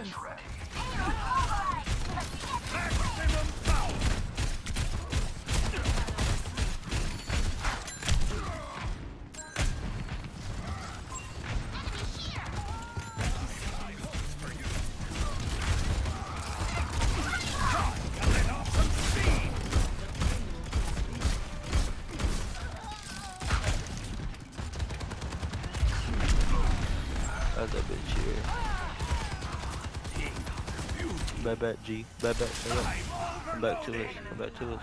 That's Back back G. Back back. Back back. Come back to us. Come back to us.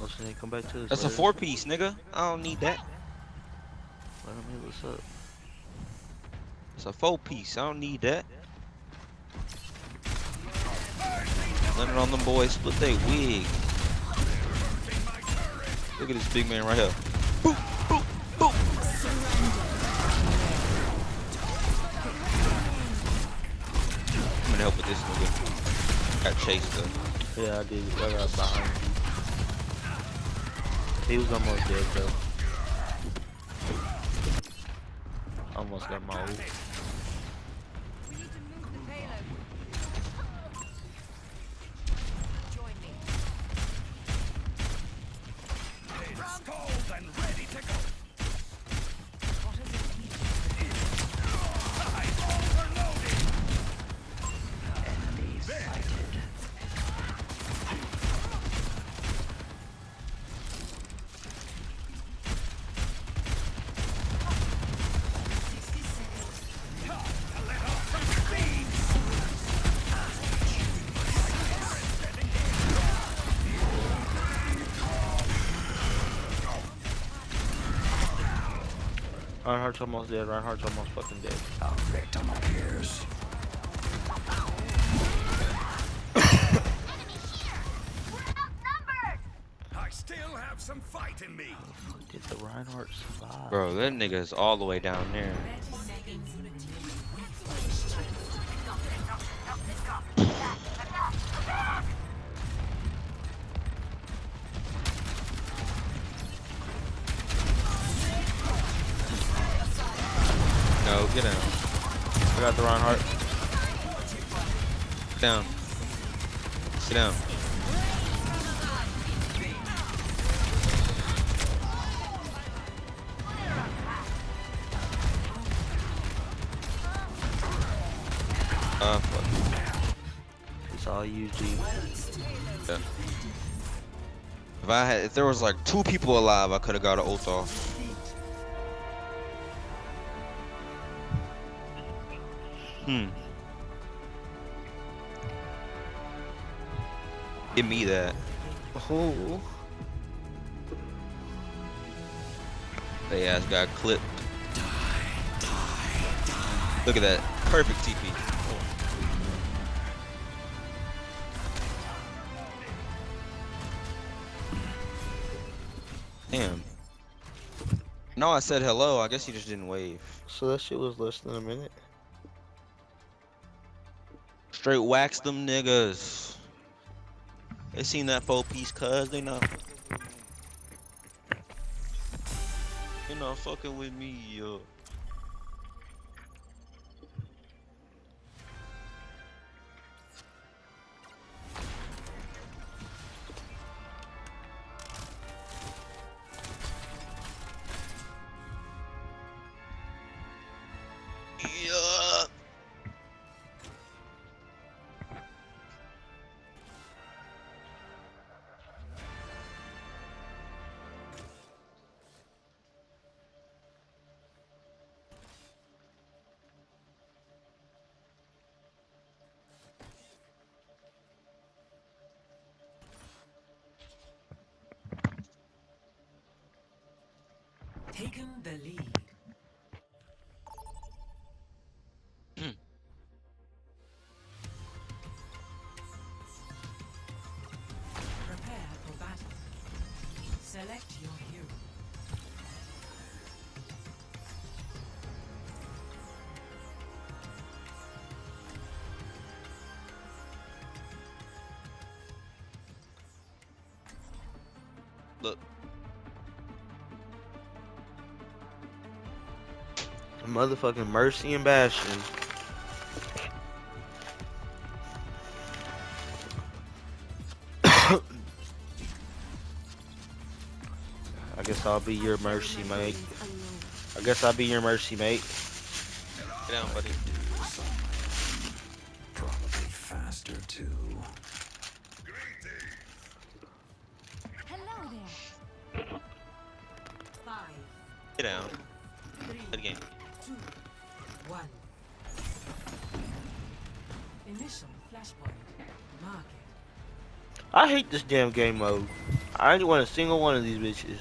Oh, Listen, come back to us. That's a four piece, nigga. I don't need that. Let me what's up. It's a four piece. I don't need that. Landing on them boys, split they wig. Look at this big man right here. Boop. This nigga. Got chased though. Yeah, I did. I got behind you. He was almost dead though. Almost got my ult. Reinhardt's almost dead. Reinhardt's almost fucking dead. I still have some fight in me. Did the Reinhardt survive? Bro, that nigga is all the way down there. No, get down. I got the Reinhardt. Sit down. Sit down. Uh, fuck. It's all you, G. Yeah. If I had, if there was like two people alive, I could have got an ult off. Hmm. Give me that. Oh. They ass got clipped. Look at that. Perfect TP. Damn. No, I said hello. I guess you just didn't wave. So that shit was less than a minute. Straight wax them niggas. They seen that four piece cuz they know. You know, fucking with me, yo. Taken the lead. Hmm. Prepare for battle. Select your Motherfucking Mercy and Bastion. I guess I'll be your mercy, mate. I guess I'll be your mercy, mate. Get down, buddy. One. Initial flashpoint. I hate this damn game mode. I ain't want a single one of these bitches.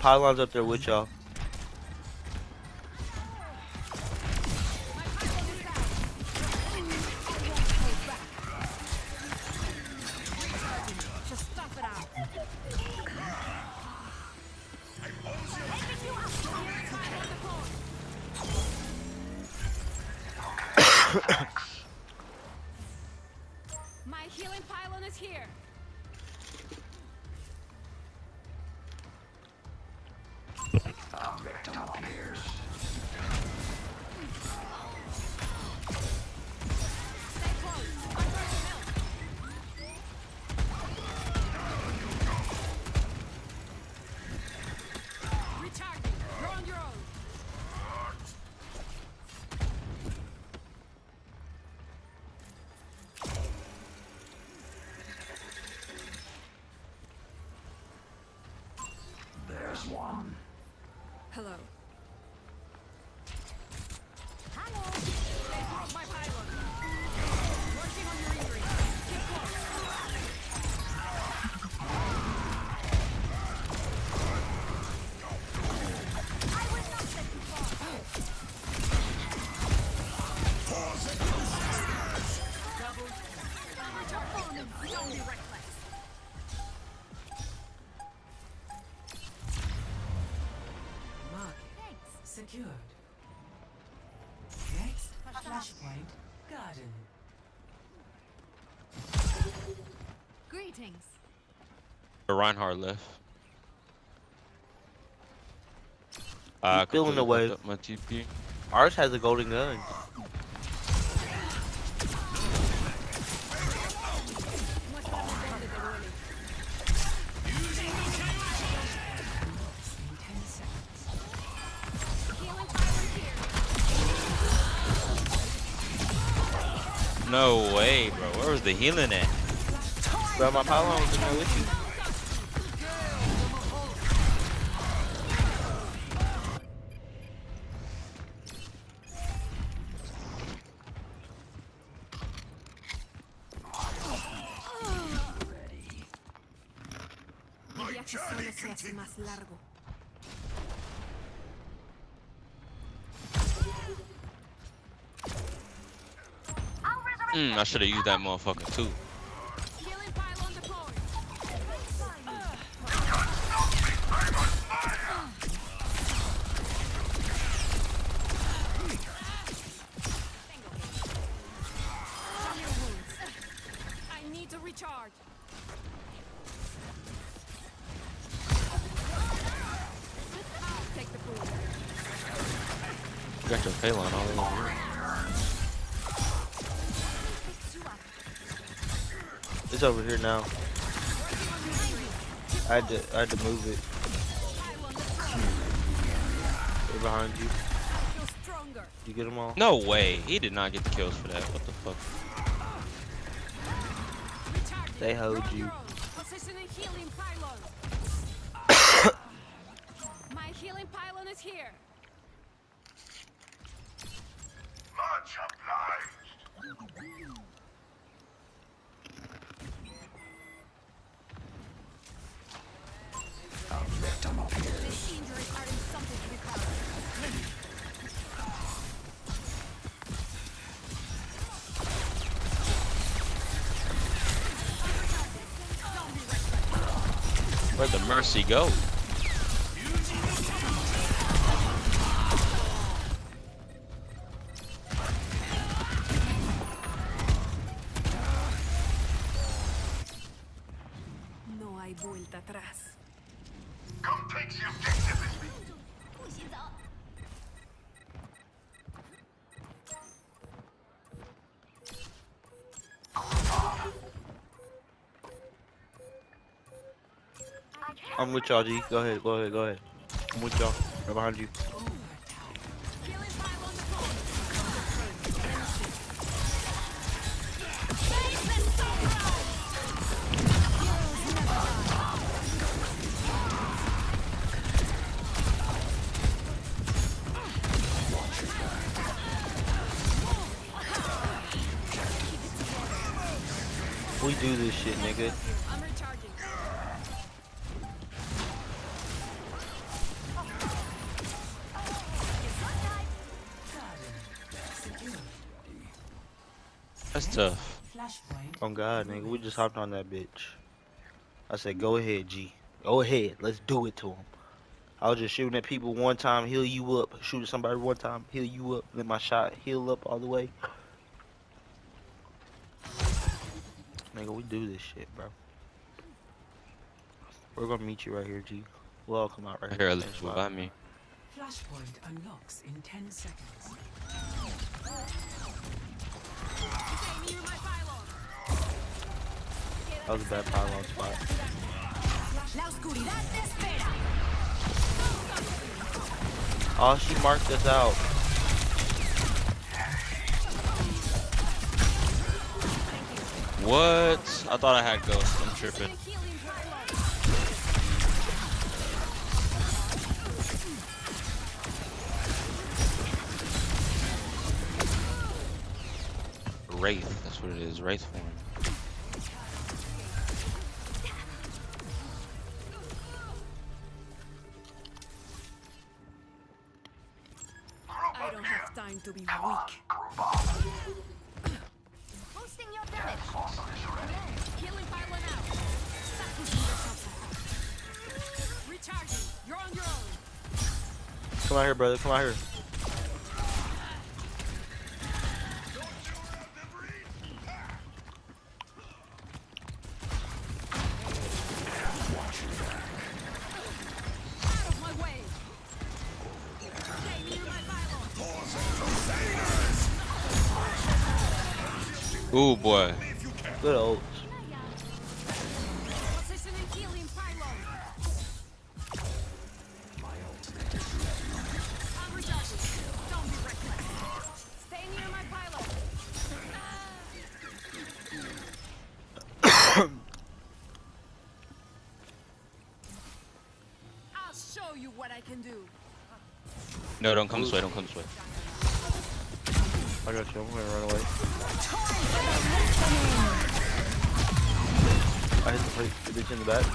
Pylon's up there with y'all. My healing pylon is here. Stay Secured. Next, flashpoint. Garden. Greetings. Reinhardt left. Uh, He's feeling the completely wave. My TP. Ours has a golden gun. No way, bro. Where was the healing at? Bro, my pylon was in there with you. Mi viaje solo se hace más largo. Mm, I should have used that motherfucker too. Healing pylon deployed. Show me your It's over here now. I had to, I had to move it. They're behind you. You get them all? No way. He did not get the kills for that. What the fuck? They hold You're on you. your own. Positioning healing pylon. My healing pylon is here. Where'd the mercy go? No hay vuelta atrás. Come take the objective with me. I'm with y'all, G. Go ahead, go ahead, go ahead. I'm with y'all. Right behind you. We do this shit, nigga. That's tough. Flashpoint. Oh God, nigga, we just hopped on that bitch. I said, go ahead, G. Go ahead. Let's do it to him. I was just shooting at people one time, heal you up. Shooting somebody one time, heal you up. Let my shot heal up all the way. Nigga, we do this shit, bro. We're gonna meet you right here, G. We'll all come out right Here, here. let's Thanks, move bye. by me. Flashpoint unlocks in 10 seconds. That was a bad pylon spot. Oh, she marked us out. What? I thought I had ghost. I'm tripping. Wraith. That's what it is. Wraith form. Come out here, brother. Come out here. Out of my way. Stay near my pylon. Ooh boy. Good old. No, don't come this way. Don't come this way. I got you. I'm gonna run away. I hit the, plate, the bitch in the back.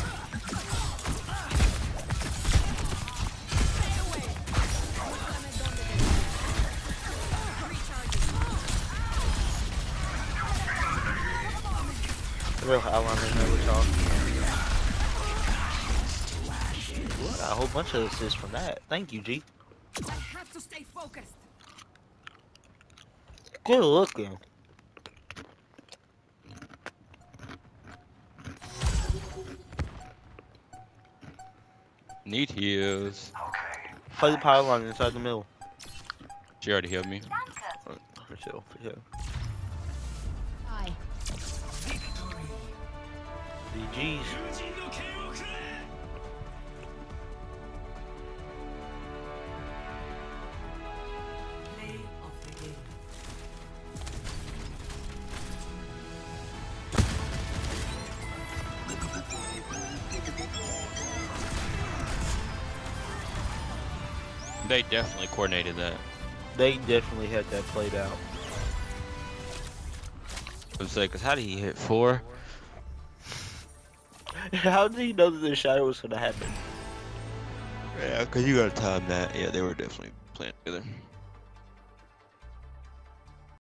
Real outline in there with y'all. Got a whole bunch of assists from that. Thank you, G. I have to stay focused. Good looking. Need heals. Play the pylon inside the middle. She already healed me. For sure, for sure. Bye. GG's. They definitely coordinated that. They definitely had that played out. I was like, 'cause how did he hit four? How did he know that the shadow was gonna happen? Yeah, cause you gotta time that. Yeah, they were definitely playing together.